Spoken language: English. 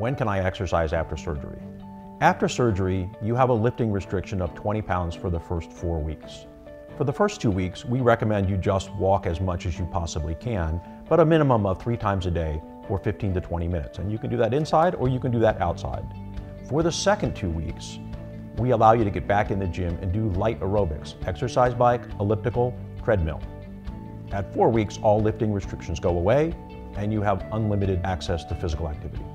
When can I exercise after surgery? After surgery, you have a lifting restriction of 20 pounds for the first four weeks. For the first two weeks, we recommend you just walk as much as you possibly can, but a minimum of three times a day for 15 to 20 minutes. And you can do that inside or you can do that outside. For the second two weeks, we allow you to get back in the gym and do light aerobics, exercise bike, elliptical, treadmill. At four weeks, all lifting restrictions go away and you have unlimited access to physical activity.